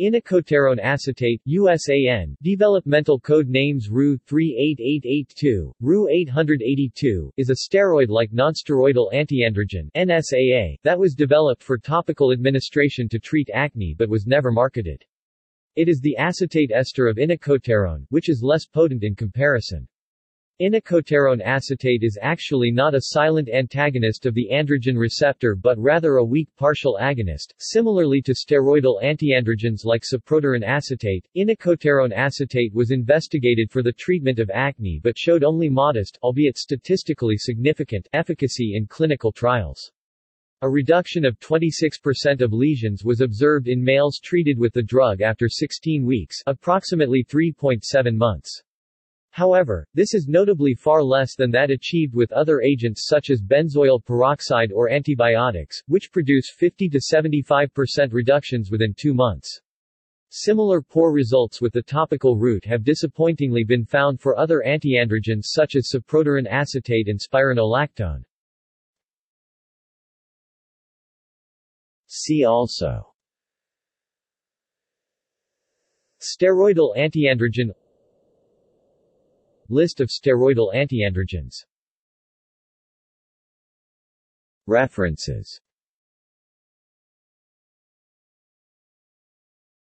Inocoterone acetate USAN, developmental code names RU 38882, RU 882, is a steroid-like nonsteroidal antiandrogen NSAA that was developed for topical administration to treat acne but was never marketed. It is the acetate ester of inocoterone, which is less potent in comparison. Inocoterone acetate is actually not a silent antagonist of the androgen receptor but rather a weak partial agonist. Similarly to steroidal antiandrogens like cyproterone acetate, inocoterone acetate was investigated for the treatment of acne but showed only modest, albeit statistically significant, efficacy in clinical trials. A reduction of 26% of lesions was observed in males treated with the drug after 16 weeks, approximately 3.7 months. However, this is notably far less than that achieved with other agents such as benzoyl peroxide or antibiotics, which produce 50 to 75% reductions within two months. Similar poor results with the topical route have disappointingly been found for other antiandrogens such as cyproterone acetate and spironolactone. See also Steroidal antiandrogen List of steroidal antiandrogens. References